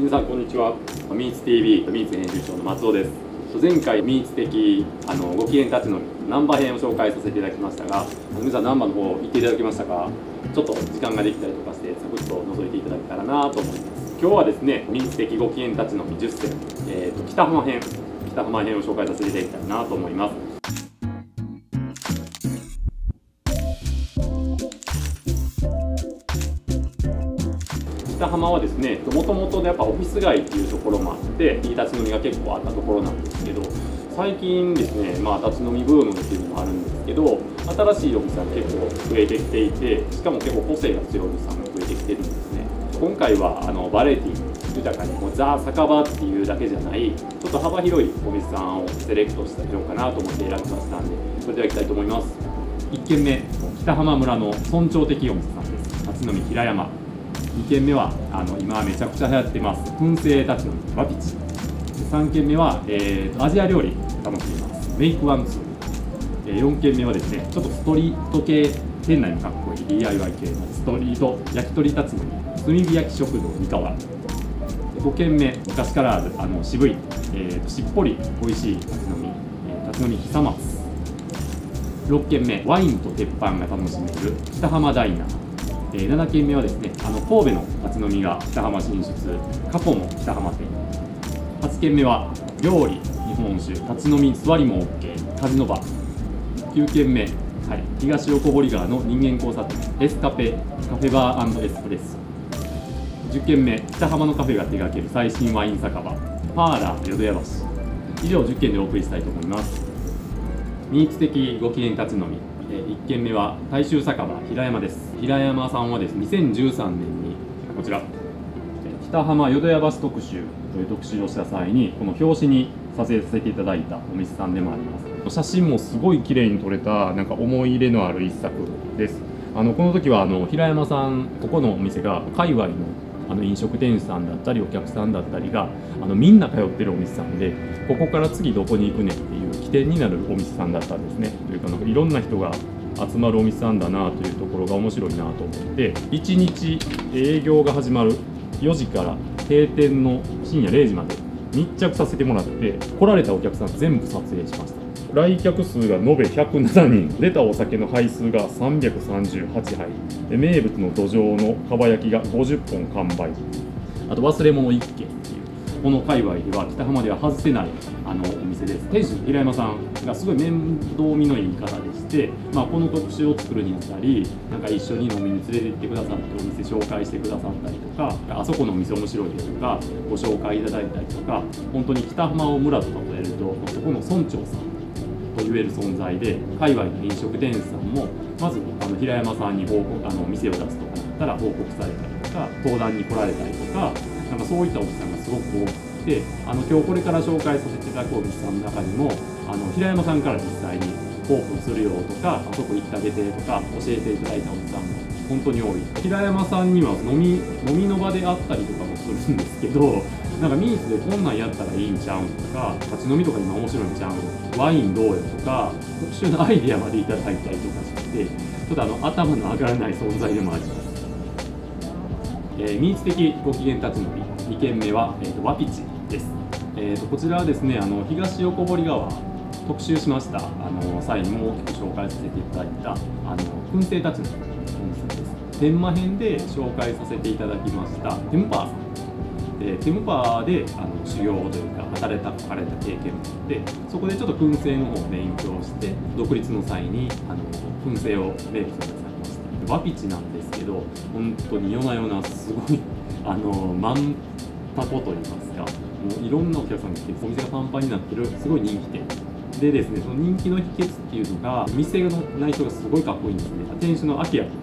皆さんこんにちは。ミーツ TV ミーツ編集長の松尾です。前回ミーツ的あのご機嫌たちのナンバー編を紹介させていただきましたが皆さんナンバーの方行っていただきましたがちょっと時間ができたりとかしてサクッと覗いていただけたらなと思います。今日はですねミーツ的ご機嫌たちの10選、えーと、北浜編北浜編を紹介させていただきたいなと思います。北浜はですねもともとやっぱオフィス街っていうところもあっていい立ち飲みが結構あったところなんですけど最近ですねまあ立ち飲みブームっていうのもあるんですけど新しいお店が結構増えてきていてしかも結構個性が強いお店さんが増えてきてるんですね。今回はあのバレエティー豊かにもうザ・酒場っていうだけじゃないちょっと幅広いお店さんをセレクトしたようかなと思って選びましたんでそれでは行きたいと思います。1軒目北浜村の村長的お店さんです。立ち飲み平山。2軒目はあの今めちゃくちゃ流行ってます。燻製たちのバピチ。3軒目は、えーと、アジア料理楽しみます。メイクワンツー。4軒目はですねちょっとストリート系店内もかっこいい DIY 系のストリート焼き鳥立つのに炭火焼き食堂三河。5軒目昔からあるあの渋い、えーと、しっぽり美味しい立ち飲み、えー、立ち飲み久松。6軒目ワインと鉄板が楽しめる北浜ダイナー。えー、7軒目はですねあの神戸の立ち飲みが北浜進出過去も北浜店。8軒目は料理日本酒立ち飲み座りも OK カジノバ。9軒目、はい、東横堀川の人間交差点。エスカペカフェバーエスプレッソ10軒目北浜のカフェが手掛ける最新ワイン酒場。パーラー淀屋橋。以上10軒でお送りしたいと思います。ニーツ的ご機嫌立ち飲み1軒目は大衆酒場平山です。平山さんはですね2013年にこちら北浜淀屋橋特集という特集をした際にこの表紙に撮影させていただいたお店さんでもあります。写真もすごい綺麗に撮れたなんか思い入れのある一作です。あのこの時はあの平山さんここのお店が界隈のあの飲食店主さんだったりお客さんだったりがあのみんな通ってるお店さんでここから次どこに行くねっていう起点になるお店さんだったんですね。というかなんかいろんな人が集まるお店さんだなというところが面白いなと思って1日営業が始まる4時から閉店の深夜0時まで密着させてもらって来られたお客さん全部撮影しました。来客数が延べ107人。出たお酒の杯数が338杯。名物の土壌のかば焼きが50本完売。あと忘れ物1件っていう。この界隈では北浜では外せないあのお店です。店主の平山さんがすごい面倒見のいい方でして、まあ、この特集を作るにあたりなんか一緒に飲みに連れて行ってくださってお店紹介してくださったりとかあそこのお店面白いですとかご紹介いただいたりとか本当に北浜を村と例えるとそこの村長さんと言える存在で海外の飲食店さんもまずあの平山さんに報告あの店を出すとかだったら報告されたりとか登壇に来られたりとかなんかそういったお客さんがすごく多くてあの今日これから紹介させていただくお店さんの中にもあの平山さんから実際にオープンするよとかあそこ行ってあげてとか教えていただいたお客さんも本当に多い。平山さんには飲み飲みの場であったりとかもするんですけど なんかミースでこんなんやったらいいんちゃうんとか立ち飲みとか今面白いんちゃうん。ワインどうよとか特殊なアイデアまでいただいたりとかしてちょっとあの頭の上がらない存在でもあります、えー、ミーツ的ご機嫌立ち飲み。2軒目は、えーと、ワピチです、えーと、こちらはですねあの東横堀川特集しました。あの際にも大きく紹介させていただいたあの燻製たちのです天満編で紹介させていただきました。テムパー。さんでテムパーであの修行というか働いたかれた経験もあってそこでちょっと燻製の方を勉強して独立の際にあの燻製を名物にされました。ワピチなんですけど本当に夜な夜なすごいあの満タコといいますかもういろんなお客さんが来てお店がパンパンになってるすごい人気店。でですねその人気の秘訣っていうのが店の内装がすごいかっこいいんですね。店主のアキラ君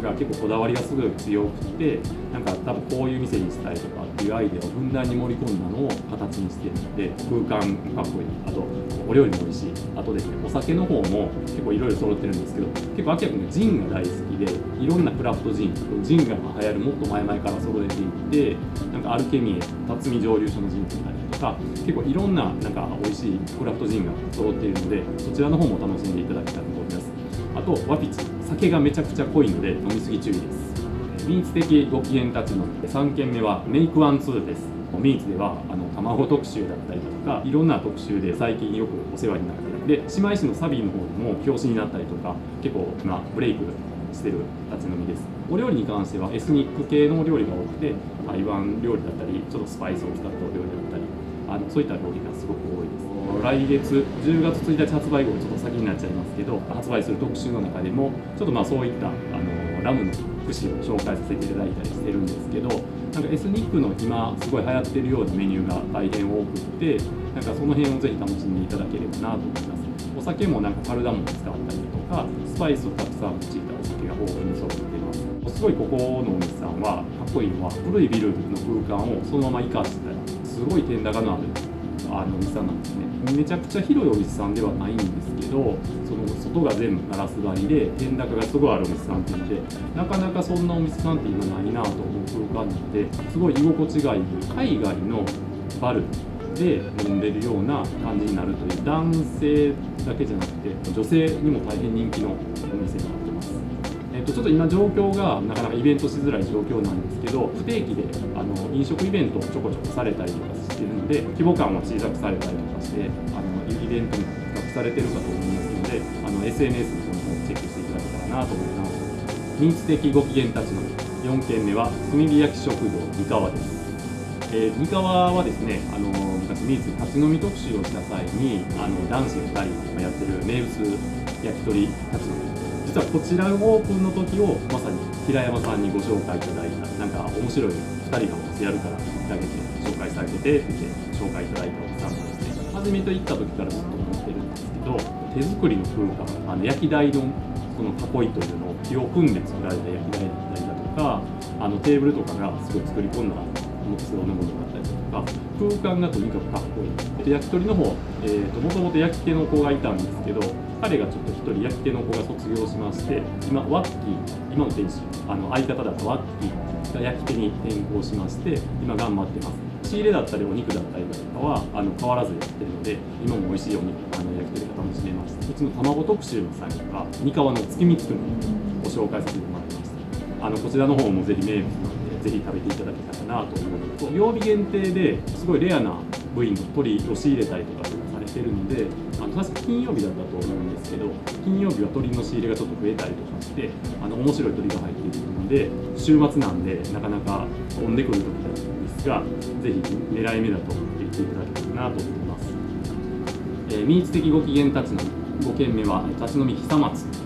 が結構こだわりがすごい強くてなんか多分こういう店にしたいとかっていうアイデアをふんだんに盛り込んだのを形にしてるので空間かっこい。いあとお料理も美味しい。あとですねお酒の方も結構いろいろ揃ってるんですけど結構秋谷君ねジンが大好きでいろんなクラフトジンジンが流行るもっと前々から揃えていってなんかアルケミエ辰巳蒸留所のジンだったりとか結構いろんななんか美味しいクラフトジンが揃っているのでそちらの方も楽しんでいただきたいと思います。あとワピチ。酒がめちゃくちゃ濃いので飲みすぎ注意です。ミーツ的ご機嫌立ち飲み3軒目はメイクワンツーです。ミーツではあの卵特集だったりだとかいろんな特集で最近よくお世話になってるで姉妹誌のサビーの方でも表紙になったりとか結構今ブレイクしてる立ち飲みです。お料理に関してはエスニック系のお料理が多くて台湾料理だったりちょっとスパイスを使ったお料理だったりあのそういった料理がすごく多いです来月10月1日発売後ちょっと先になっちゃいますけど発売する特集の中でもちょっとまあそういったあのラムの串を紹介させていただいたりしてるんですけどなんかエスニックの今すごい流行ってるようなメニューが大変多くってなんかその辺をぜひ楽しんでいただければなと思います。お酒もなんかカルダモン使ったりとかスパイスをたくさん用いたお酒が豊富に揃ってますすごいここのお店さんはかっこいいのは古いビルの空間をそのまま生かしたらすごい天高のあるあのお店なんですねめちゃくちゃ広いお店さんではないんですけどその外が全部ガラス張りで天高がすごいあるお店さんっていうのでなかなかそんなお店さんって今ないなと思う空間なのですごい居心地がいい海外のバルで飲んでるような感じになるという男性だけじゃなくて女性にも大変人気のお店なってます。えっと、ちょっと今状況がなかなかイベントしづらい状況なんですけど不定期であの飲食イベントをちょこちょこされたりとかしてるので規模感を小さくされたりとかしてあのイベントに企画されてるかと思いますのであの SNS の方もチェックしていただけたらなと思います。民主的ご機嫌たちの4軒目は炭火焼き食堂三河です。えー、三河はですね、あの昔、ミーツ立ち飲み特集をした際に、あの男子2人がやってる名物焼き鳥立ち飲み実はこちらのオープンの時をまさに平山さんにご紹介いただいたなんか面白い2人がお店やるからってあげて紹介されててって紹介いただいたお店さんなんですね。初めと行った時からずっと思ってるんですけど手作りの空間あの焼き台のその囲いというのを木を組んで作られた焼き台だったりだとかあのテーブルとかがすごい作り込んだ木造のものだったりだとか空間がとにかくかっこいい。で焼き鳥の方、えーと、もともと焼き手の子がいたんですけど彼がちょっと一人焼き手の子が卒業しまして今ワッキー今の店主あの相方だったワッキーが焼き手に転向しまして今頑張ってます。仕入れだったりお肉だったりだとかはあの変わらずやってるので今も美味しいお肉あの焼き鳥が楽しめましたうちの卵特集の際には三河の月見つくねを紹介させてもらいましたあのこちらの方もぜひ名物なのでぜひ食べていただけたらなと思うのと曜日限定ですごいレアな部位の鶏を仕入れたりとかされてるのであの確か金曜日だったと思うんですけど金曜日は鶏の仕入れがちょっと増えたりとかしてあの面白い鶏が入っているので週末なんでなかなか飛んでくる時なんですがぜひ狙い目だと思っていただけたらなと思います、えー、民主的ご機嫌立ち飲み5軒目は立ち飲み久松です。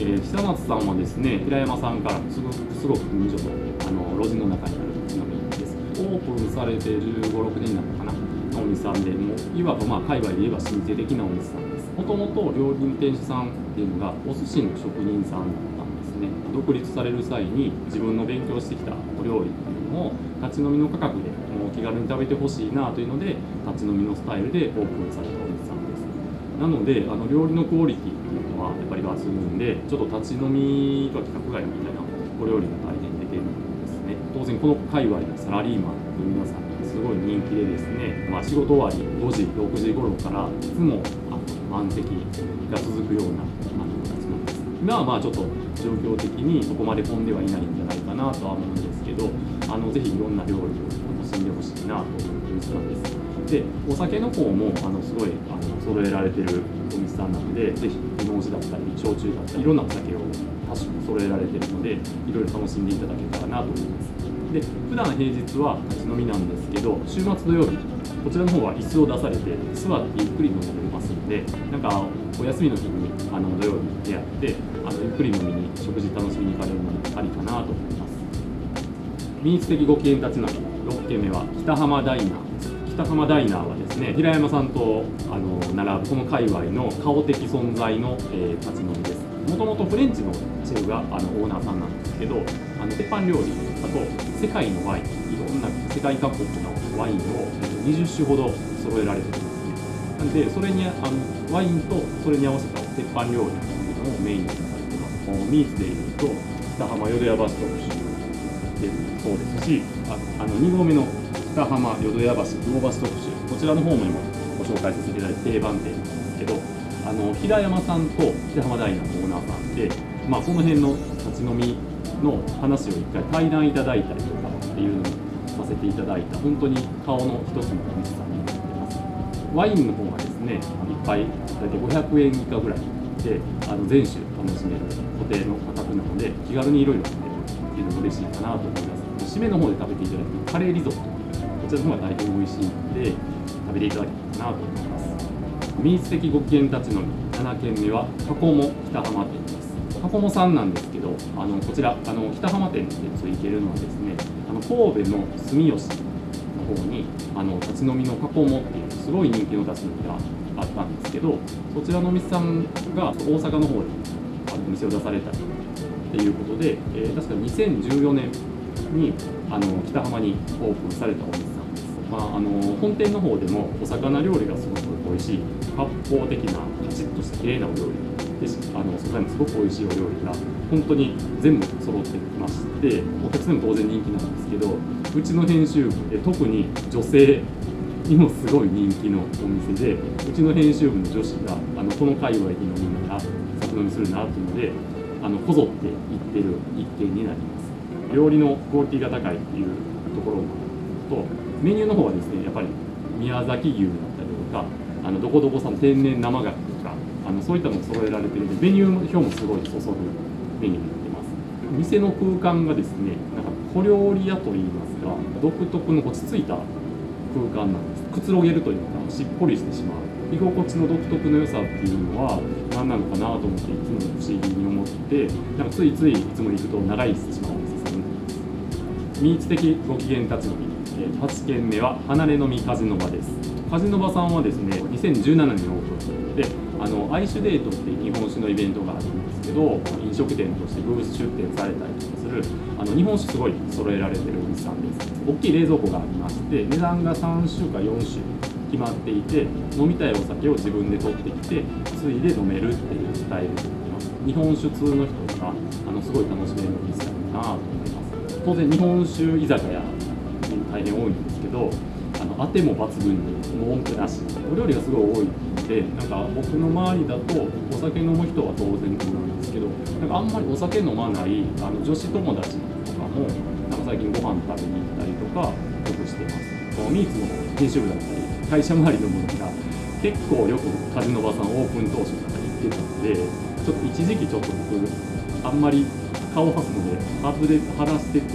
えー、久松さんはですね平山さんからすごくすごく近所のあの路地の中にある立ちなみです。オープンされて1 5 6年なのかな。お店さんでもういわばまあ海外で言えば老舗的なお店さんです。もともと料理店主さんっていうのがお寿司の職人さんだったんですね。独立される際に自分の勉強してきたお料理っていうのを立ち飲みの価格でもう気軽に食べてほしいなというので立ち飲みのスタイルでオープンされたお店さんです。なのであの料理のクオリティっていうのはやっぱり抜群でちょっと立ち飲みとは規格外みたいなお料理が大変出てるんですね。当然この界隈のサラリーマンの皆さんすごい人気でですね、まあ、仕事終わり5時6時頃からいつも満席が続くような形なんです。今はまあちょっと状況的にそこまで混んではいないんじゃないかなとは思うんですけどあのぜひいろんな料理を楽しんでほしいなと思うお店なんです。でお酒の方もあのすごいあの揃えられてるお店さんなのでぜひ日本酒だったり焼酎だったりいろんなお酒を多種揃えられてるのでいろいろ楽しんでいただけたらなと思います。で普段平日は立ち飲みなんですけど週末土曜日こちらの方は椅子を出されて座ってゆっくり飲めますのでなんかお休みの日にあの土曜日出会ってあのゆっくり飲みに食事楽しみに行かれるのもありかなと思います。民主的ご機嫌立ち飲み6軒目は北浜ダイナー。北浜ダイナーはですね平山さんとあの並ぶこの界隈の顔的存在の、えー、立ち飲みです。もともとフレンチのシェフがあのオーナーさんなんですけどあの鉄板料理あと世界のワインいろんな世界各国のワインを20種ほど揃えられてるんですねなんでそれにあのワインとそれに合わせた鉄板料理っていうのをメインにされてますミーツでいうと北浜淀屋橋特集でそうですしああの2合目の北浜淀屋橋魚橋特集こちらの方も今ご紹介させていただいて定番店。なんですけどあの平山さんと北浜ダイナーのオーナーさんで、まあ、この辺の立ち飲みの話を一回対談いただいたりとかっていうのをさせていただいた本当に顔の一つのお店さんになってます。ワインの方がですねいっぱい大体500円以下ぐらいであの全種楽しめる固定の価格なので気軽にいろいろ食べるっていうのも嬉しいかなと思います。締めの方で食べていただくカレーリゾットこちらの方が大変美味しいので食べていただけたらなと思います。民主的ご機嫌立ち飲み7軒目は加古も北浜店です加古もさんなんですけどあのこちらあの北浜店でついてるのはですねあの神戸の住吉の方にあの立ち飲みの加古もっていうすごい人気の立ち飲みがあったんですけどそちらのお店さんが大阪の方にあのお店を出されたっていうことで、えー、確か2014年にあの北浜にオープンされたお店さんです、まあ、あの本店の方でもお魚料理がすごく美味しい発泡的なカチッとした綺麗なお料理であの素材もすごく美味しいお料理が本当に全部揃ってきましてお客さんも当然人気なんですけどうちの編集部で特に女性にもすごい人気のお店でうちの編集部の女子があのこの界隈で飲みながら酒飲みするなっていうのであのこぞって行ってる一軒になります。料理のクオリティが高いっていうところもあるとメニューの方はですねやっぱり宮崎牛だったりとかあのどこどこさん天然生牡蠣とかあのそういったのも揃えられてるんでメニュー表もすごい注ぐメニューになってます。店の空間がですねなんか小料理屋といいますか独特の落ち着いた空間なんです。くつろげるというかしっぽりしてしまう。居心地の独特の良さっていうのは何なのかなと思っていつも不思議に思ってなんかついついいつも行くと長居してしまうんですよね。民主的ご機嫌立ち飲み。8軒目は離れ飲みカジノバです。カジノバさんはですね2017年にオープンであのアイシュデートっていう日本酒のイベントがあるんですけど飲食店としてブース出店されたりとかするあの日本酒すごい揃えられてるお店さんです。大きい冷蔵庫がありまして値段が3種か4種決まっていて飲みたいお酒を自分で取ってきてついで飲めるっていうスタイルで日本酒通の人があのすごい楽しめるお店だなと思います。当然日本酒居酒屋大変多いんですけどあても抜群に文句なし。お料理がすごい多いんでなんか僕の周りだとお酒飲む人は当然なんですけどなんかあんまりお酒飲まないあの女子友達とかもなんか最近ご飯食べに行ったりとかよくしてます。ミーツの編集部だったり会社周りのものが結構よくカジノバさんオープン当初とか行ってたんでちょっと一時期ちょっと僕あんまり顔をはすので外れ晴らしてて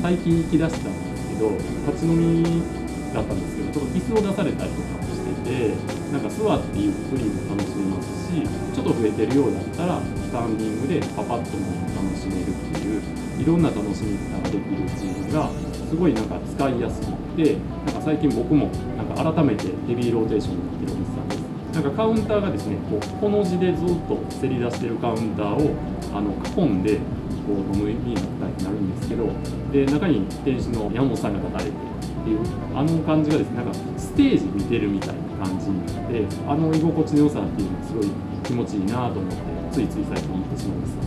最近行きだしたんですけど立ち飲みだったんですけどちょっと椅子を出されたりとかもしててなんか座ってゆっくりも楽しめますしちょっと増えてるようだったらスタンディングでパパッとも楽しめるっていういろんな楽しみ方ができるっていうのがすごいなんか使いやすくてなんか最近僕もなんか改めてヘビーローテーションになってるお店さんです。なんかカウンターがですねこうこの字でずっとせり出してるカウンターをあの囲んでこう飲むになったりになるんですけどで中に店主の山本さんが立たれてっていうあの感じがですねなんかステージ見てるみたいな感じになってあの居心地の良さっていうのがすごい気持ちいいなと思ってついつい最近行ってしまいました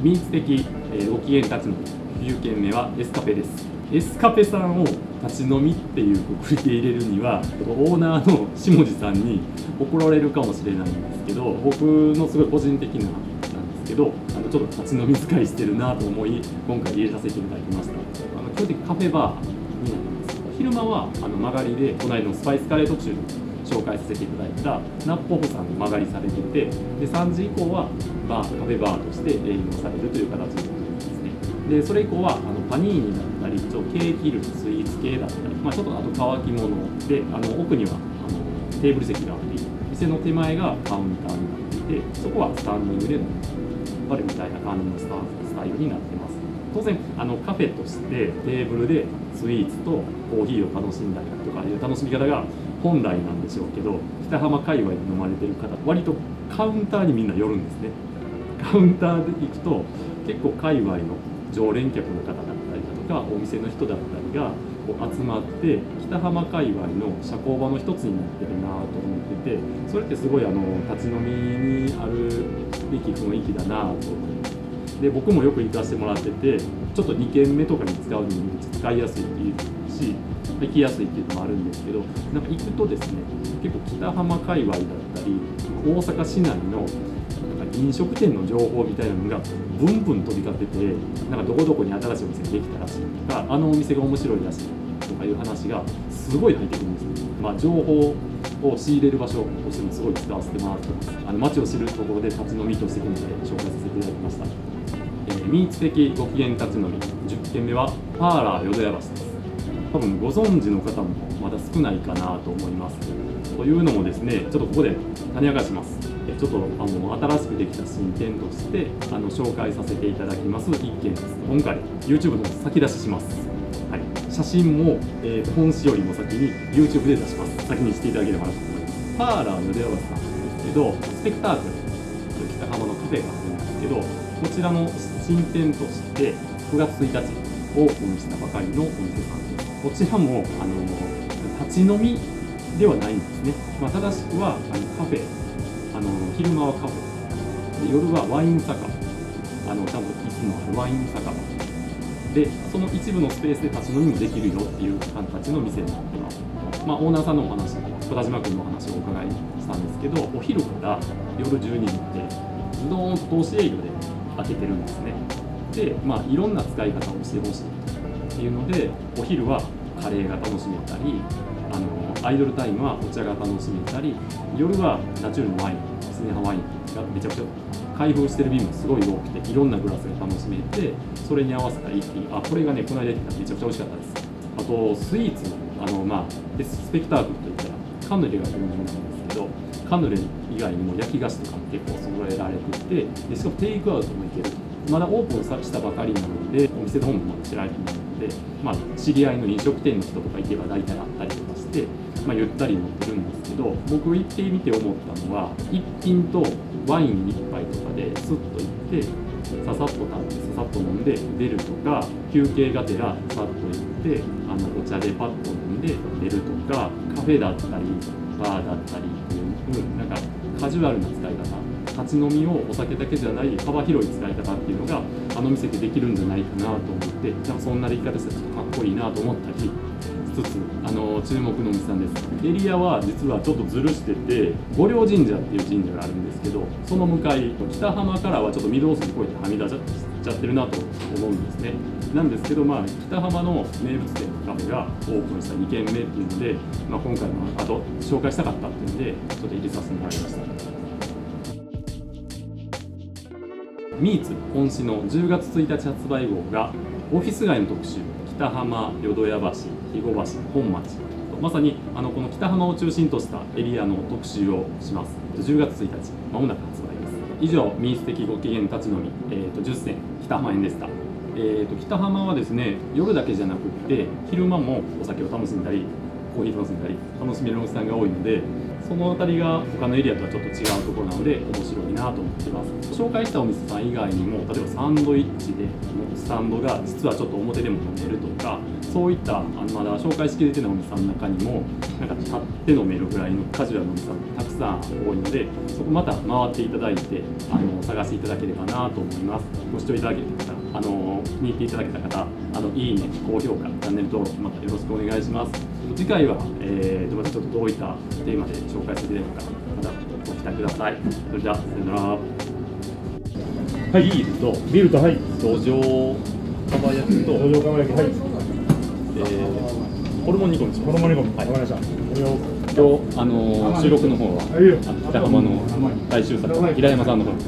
民主的、えー、ご機嫌立ち飲み9軒目はエスカペです。エスカペさんを立ち飲みっていうくくりで入れるにはオーナーの下地さんに怒られるかもしれないんですけど僕のすごい個人的ななんですけどあのちょっと立ち飲み使いしてるなと思い今回入れさせていただきました。あの基本的にカフェバー昼間はあの曲がりでこの間のスパイスカレー特集で紹介させていただいたナッポフさんに曲がりされていてで3時以降はバーカフェバーとして営業されるという形になってますね。でそれ以降はあのパニーニだったりちょケーキ類スイーツ系だったり、まあ、ちょっとあと乾き物であの奥にはあのテーブル席があり店の手前がカウンターになっていてそこはスタンディングで飲むバルみたいな感じのスタスタイルになってます。当然あのカフェとしてテーブルでスイーツとコーヒーを楽しんだりとかいう楽しみ方が本来なんでしょうけど北浜界隈で飲まれてる方割とカウンターにみんな寄るんですね。カウンターで行くと結構界隈の常連客の方だったりだとかお店の人だったりがこう集まって北浜界隈の社交場の一つになってるなと思っててそれってすごいあの立ち飲みにあるべき雰囲気だなと思ってで僕もよく行かせてもらっててちょっと2軒目とかに使うに使いやすいっていうし行きやすいっていうのもあるんですけどなんか行くとですね結構北浜界隈だったり大阪市内のなんか飲食店の情報みたいなのがブンブン飛び交っててなんかどこどこに新しいお店ができたらしいとかあのお店が面白いらしいとかいう話がすごい入ってくるんですよ、まあ、情報を仕入れる場所としてもすごい使わせてもらってます。あの街を知るところで立ち飲みとして今回紹介させていただきました、えー、ミー的ご機嫌立ち飲み10軒目はパーラー淀屋橋です。多分ご存知の方もまだ少ないかなと思います。というのもですねちょっとここで種明かします。ちょっとあの新しくできた新店としてあの紹介させていただきます1件です。今回 YouTube の先出しします、はい、写真も、えー、本誌よりも先に YouTube で出します。先にしていただければなと思います。パーラーの出川さんですけどスペクタークル北浜のカフェがあるんですけどこちらの新店として9月1日オープンしたばかりのお店さんですこちらもあの立ち飲みではないんですね、まあ、正しくはあのカフェあの昼間はカフェ。夜はワイン酒。場あのちゃんと椅子のあるワイン酒。場でその一部のスペースで立ち飲みもできるよっていう形の店になってます、まあ、オーナーさんのお話小田島君のお話をお伺いしたんですけどお昼から夜12時ってズドーンと投資営業で開けてるんですね。で、まあ、いろんな使い方をしてほしいっていうのでお昼はカレーが楽しめたりあのアイドルタイムはお茶が楽しめたり夜はナチュラルのワインスネハワインがめちゃくちゃ開封してる瓶もすごい多くていろんなグラスが楽しめてそれに合わせた一品。あこれがねこの間言っためちゃくちゃ美味しかったです。あとスイーツあのまあスペクタークルといったらカヌレが有名なんですけどカヌレ以外にも焼き菓子とかも結構揃えられていてでしかもテイクアウトもいける。まだオープンしたばかりなのでお店の方もまだ知られてないので、まあ、知り合いの飲食店の人とか行けば大体あったりとか。して、まあ、ゆったり乗ってるんですけど僕行ってみて思ったのは一品とワイン1杯とかですっと行ってささっと食べてささっと飲んで出るとか休憩がてらさっと行ってあのお茶でパッと飲んで出るとかカフェだったりバーだったりっていう、なんかカジュアルな使い方。立ち飲みをお酒だけじゃない幅広い使い方っていうのがあの店でできるんじゃないかなと思ってなんかそんなでき方したらちょっとかっこいいなと思ったりしつあの注目のお店さんです。エリアは実はちょっとずるしてて五稜神社っていう神社があるんですけどその向かい北浜からはちょっと御堂筋越えてはみ出しちゃってるなと思うんですね。なんですけど、まあ、北浜の名物店のカフェがオープンした2軒目っていうので、まあ、今回もあと紹介したかったっていうんでちょっと入れさせてもらいました。ミーツ本誌の10月1日発売号がオフィス街の特集。北浜淀屋橋肥後橋本町。まさにあのこの北浜を中心としたエリアの特集をします。10月1日まもなく発売です。以上ミーツ的ご機嫌立ち飲み、えーと、10選北浜園でした。えーと北浜はですね夜だけじゃなくって昼間もお酒を楽しんだりコーヒー楽しんだり楽しめるおじさんが多いのでその辺りが他のエリアとはちょっと違うところなので面白いなと思ってます。紹介したお店さん以外にも例えばサンドイッチでのスタンドが実はちょっと表でも飲めるとかそういったあのまだ紹介しきれてないお店さんの中にもなんか立って飲めるぐらいのカジュアルなお店さんたくさん多いのでそこまた回っていただいてあの探していただければなと思います。ご視聴いただけた方あの見に行っていただけた方あのいいね高評価チャンネル登録またよろしくお願いします。次回は、えー、またちょっとどういったテーマで紹介していけるのかまたご期待ください。それではさよなら。はい。ビールとビールとはい。土壌かば焼きと土壌かば焼きはい。えー、ホルモン煮込みホルモン煮込み。はい。わかりました。今日あのー、収録の方は北浜の大衆作平山さんの方も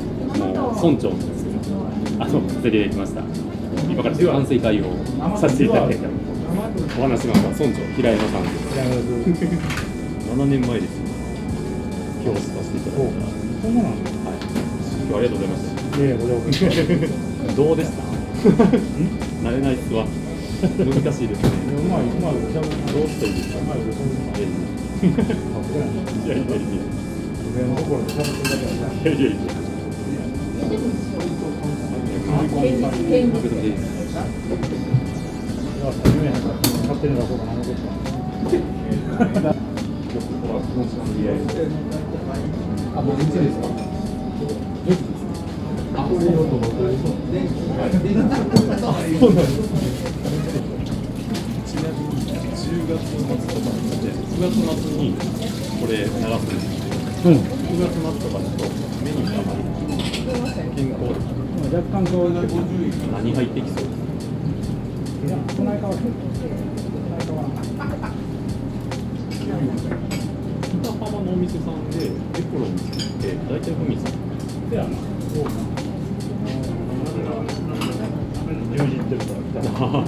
う村長なんですけどあの連れてきました。今から反省会をさせていただいてお話しました村長平山さんです7年前です教師させていただいたそんなのはい今日ありがとうございましたいやいやこれどうでした慣れないっすわ難しいですねうまいまいおしゃどうしたらいいですかうまいおしゃべりいやいやいやいや上のところでしゃべってるだけだねいやいやいや勝手に出そうかな思ってた。あ、もう店です。か。あ、これよと思って。そうなんです。ちなみに10月末とかで9月末にこれ流す。んです。けどうん9月末とかだと目に上がる健康若干こうなんていう何入ってきそうです。いやこないかはこないかは北浜のお店さんでエプロン作って大体ふみさんでってるから来たまあ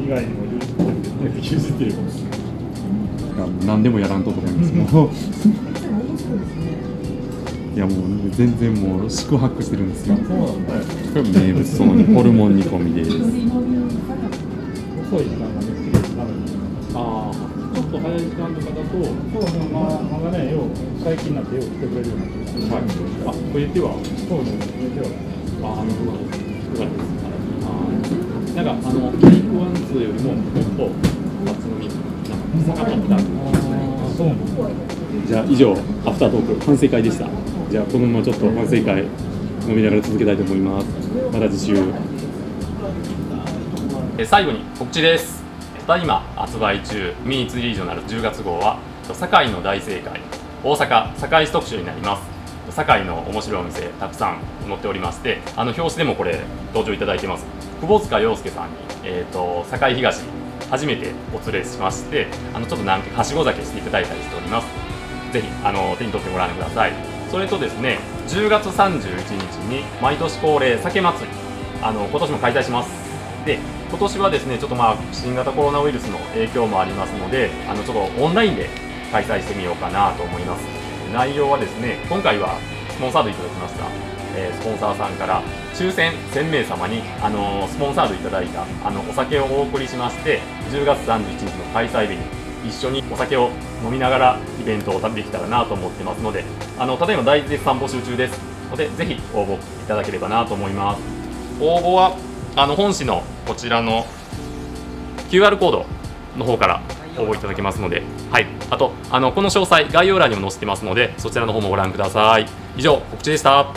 意外にもってるけど譲ってる何でもやらんとと思いますもういやもう全然もう宿泊してるんですよ。名物その。ホルモン煮込みですとかだとそうねまあまだねよう最近になってよう来てくれるようになってはいあこれ言ってはそうねではああなるほどよかったですあーなんかあのケイクワンツーよりももっと夏のみなんか下がったあそうなんじゃあ以上アフタートーク反省会でしたじゃあこのままちょっと反省会飲みながら続けたいと思いますまた次週最後に告知ですただいま発売中。ミニツリージョナル10月号は堺の大正解。大阪堺市特集になります。堺の面白いお店たくさん載っておりましてあの表紙でもこれ登場いただいてます。窪塚洋介さんに、えー、と堺東初めてお連れしましてあのちょっとなんかはしご酒していただいたりしております。ぜひあの手に取ってご覧ください。それとですね10月31日に毎年恒例酒祭りあの今年も開催します。で今年はですねちょっとまあ新型コロナウイルスの影響もありますのであのちょっとオンラインで開催してみようかなと思います。内容はですね今回はスポンサードいただきました、えスポンサーさんから抽選1000名様に、あのスポンサードいただいたあのお酒をお送りしまして10月31日の開催日に一緒にお酒を飲みながらイベントをできたらなと思ってますのであのただいま大絶賛募集中です。のでぜひ応募いただければなと思います。応募はあの本誌のこちらの QR コードの方から応募いただけますので、はい、あとあのこの詳細概要欄にも載せてますのでそちらの方もご覧ください。以上告知でした